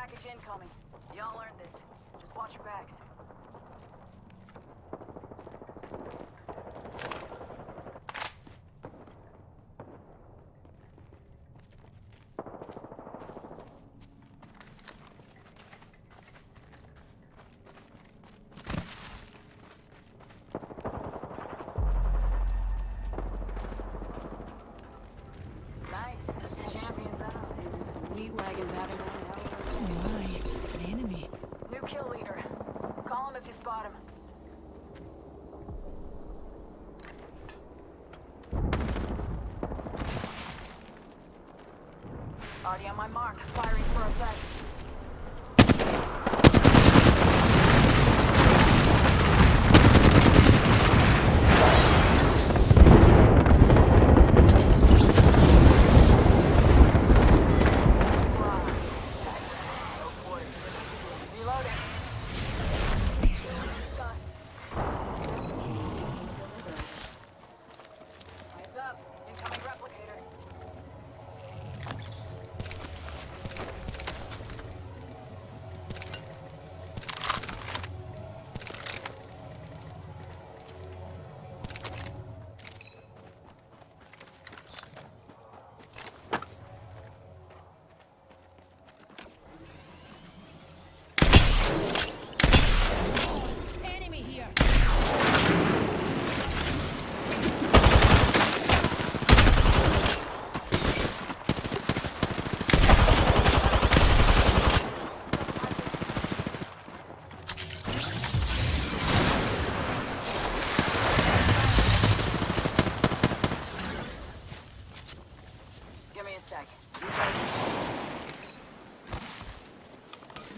Package incoming. Y'all earned this. Just watch your backs. Him if you spot him. Already on my mark, firing for effect.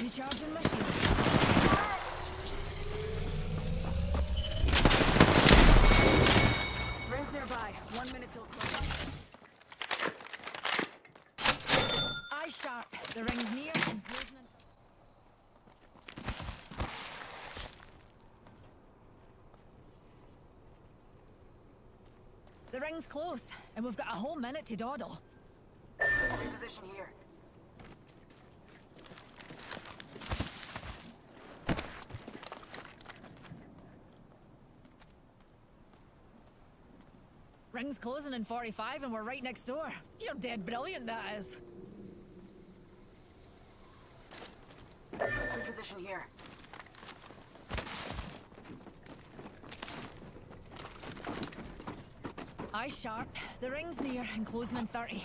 Recharging. Rings nearby. One minute till close. Eye sharp. The ring's near and. The ring's close, and we've got a whole minute to dawdle. Reposition here. Ring's closing in 45 and we're right next door. You're dead brilliant, that is. Let's reposition here. Eye sharp. The ring's near and closing in 30.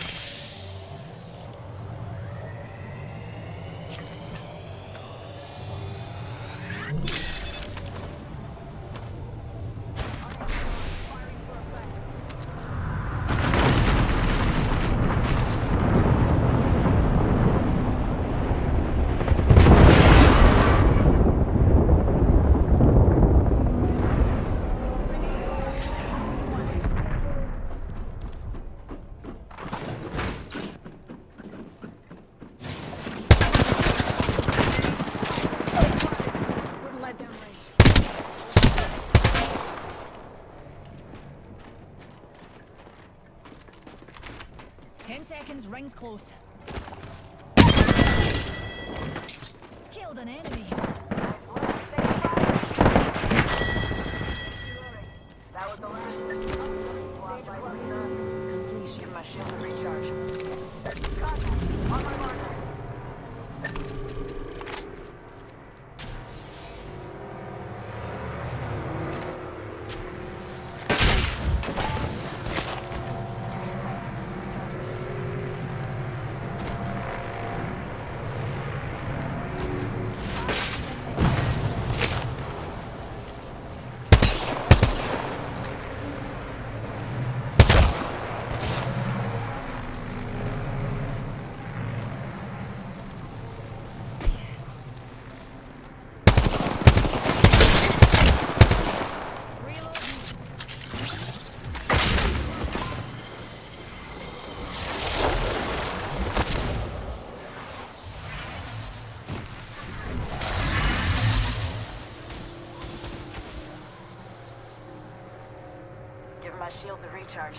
rings close. Killed an enemy. Shields a recharge.